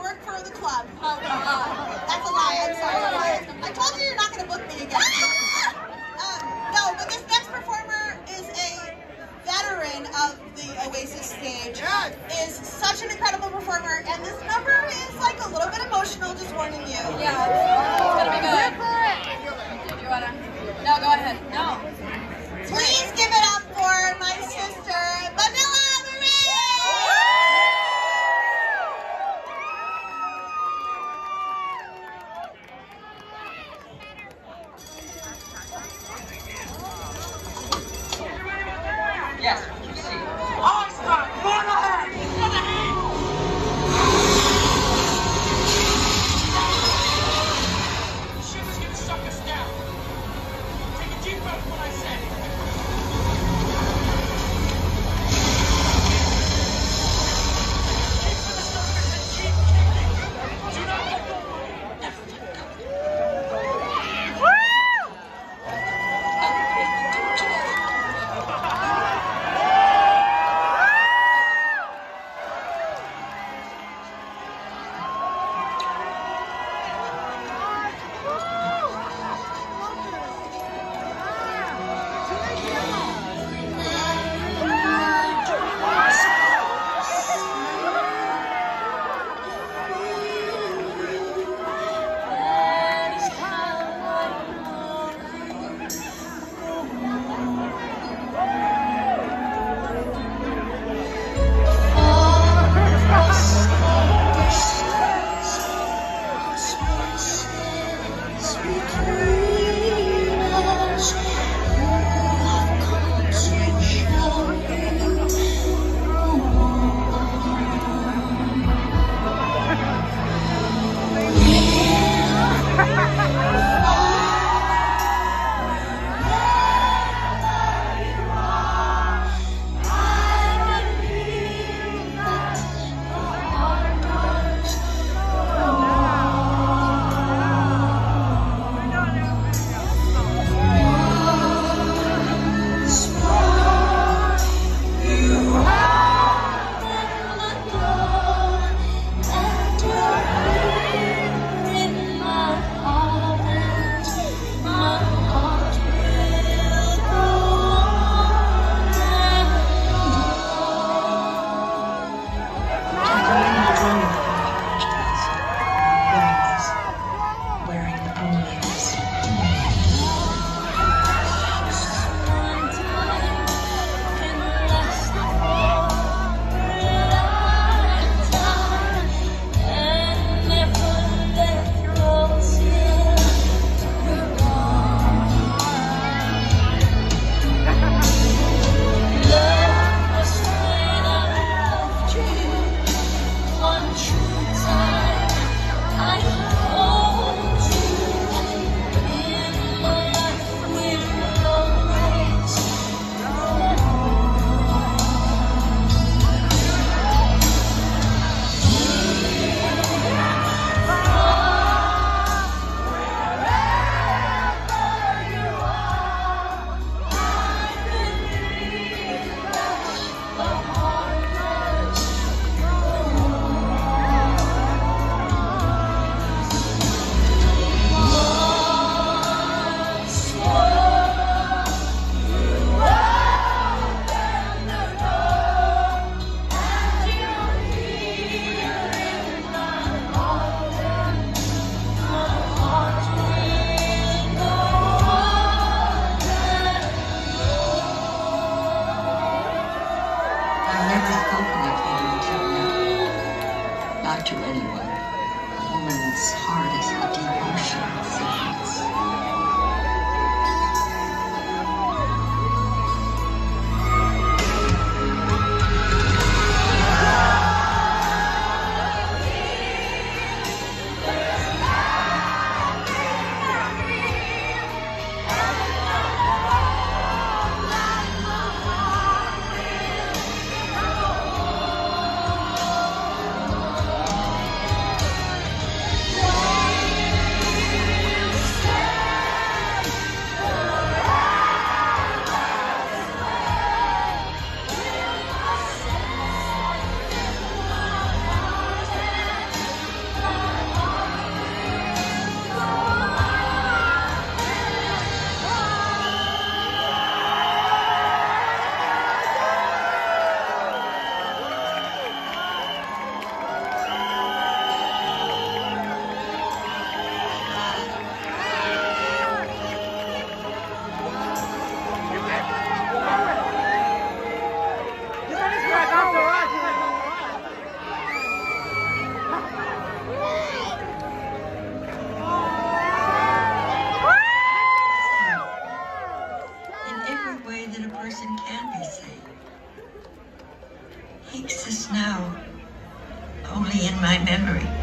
work for the club. Oh, God. That's a lie. I'm sorry. I told you you're not going to book me again. Yes. He exists now, only in my memory.